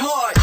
hard.